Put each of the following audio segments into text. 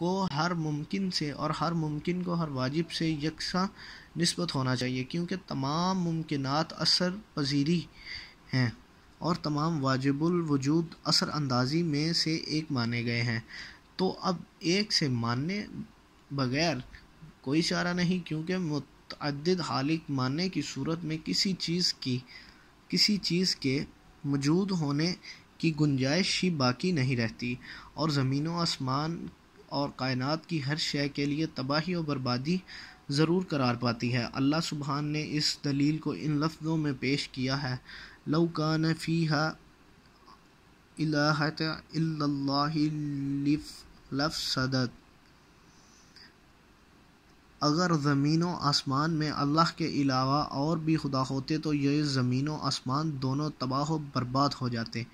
को हर मुमकिन से और हर मुमकिन को हर वाजिब से यकसा नस्बत होना चाहिए, क्योंकि तमाम मुमकिन असर पजीरी हैं और तमाम वाजिबुल वजूद असर अंदाजी में से एक माने गए हैं। तो अब एक से मानने बगैर कोई चारा नहीं, क्योंकि मुतद हालिक मानने की सूरत में किसी चीज़ की, किसी चीज़ के मौजूद होने की गुंजाइश ही बाकी नहीं रहती और ज़मीन आसमान और कायनात की हर शय के लिए तबाही और बर्बादी ज़रूर करार पाती है। अल्लाह सुबहान ने इस दलील को इन लफ्ज़ों में पेश किया है। लौकान इलाहत सदत। अगर ज़मीन आसमान में अल्लाह के अलावा और भी खुदा होते तो ये ज़मीन आसमान दोनों तबाह बर्बाद हो जाते।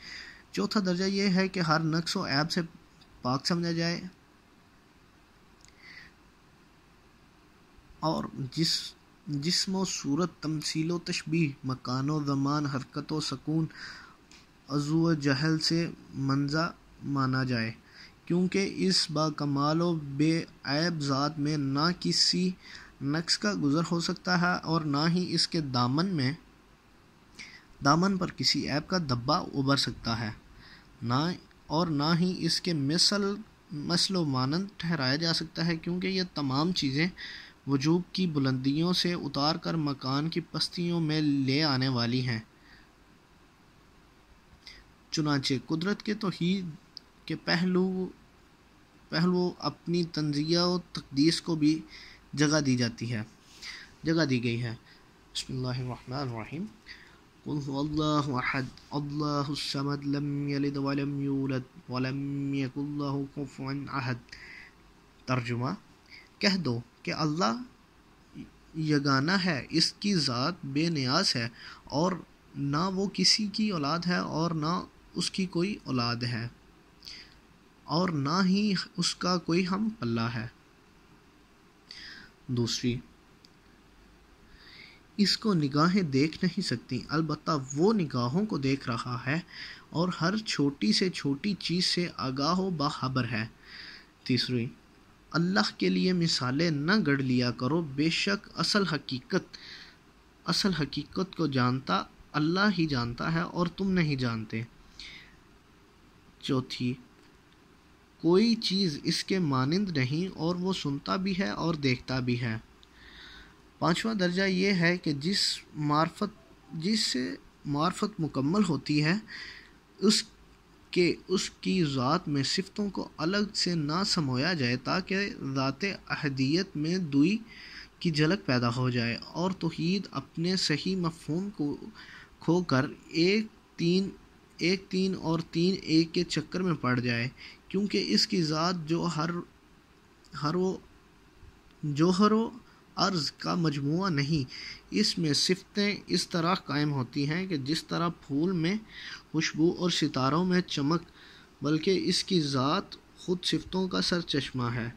चौथा दर्जा ये है कि हर नक्स व ऐब से पाक समझा जाए। और जिस, जिसम सूरत तमसील तशबी मकान ज़मान, हरकत व सकून, अजू जहल से मंजा माना जाए। क्योंकि इस बाकमाल बेऐब ज़ात में ना किसी नक्स का गुज़र हो सकता है और ना ही इसके दामन में, दामन पर किसी ऐप का दब्बा उबर सकता है। ना, और ना ही इसके मिसल, मसल मानंद ठहराया जा सकता है, क्योंकि ये तमाम चीज़ें वजूब की बुलंदियों से उतार कर मकान की पस्तियों में ले आने वाली हैं। चुनाचे, कुदरत के तोहीद के पहलू पहलू अपनी तंजिया और तकदीस को भी जगह दी जाती है। जगह दी गई है। बसमीम तर्जुमा, कह दो कि अल्लाह यगाना है, इसकी ज़ात बेनियाज है और ना वो किसी की औलाद है और ना उसकी कोई औलाद है और ना ही उसका कोई हम पल्ला है। दूसरी, इसको निगाहें देख नहीं सकती, अलबत्ता वो निगाहों को देख रहा है और हर छोटी से छोटी चीज़ से आगाह व बाखबर है। तीसरी अल्लाह के लिए मिसालें न गढ़ लिया करो, बेशक असल हकीकत असल हकीकत को जानता, अल्लाह ही जानता है और तुम नहीं जानते। चौथी, कोई चीज़ इसके मानंद नहीं और वो सुनता भी है और देखता भी है। पांचवा दर्जा ये है कि जिस मार्फत जिस मार्फत मुकम्मल होती है, उस कि उसकी ज़ात में सिफ़तों को अलग से ना समोया जाए ताकि ज़ात अहदियत में दुई की झलक पैदा हो जाए और तोहीद अपने सही मफहम को खोकर एक तीन एक तीन और तीन एक के चक्कर में पड़ जाए, क्योंकि इसकी ज़ात जो हर हर वो जोहर अर्ज़ का मजमु नहीं। इसमें सिफतें इस तरह कायम होती हैं कि जिस तरह फूल में खुशबू और सितारों में चमक, बल्कि इसकी ज़ात ख़ुद सिफतों का सर चश्मा है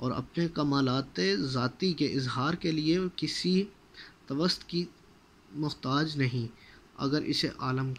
और अपने कमालत ज़ाती के इजहार के लिए किसी तवस्त की मोहताज नहीं, अगर इसे आलम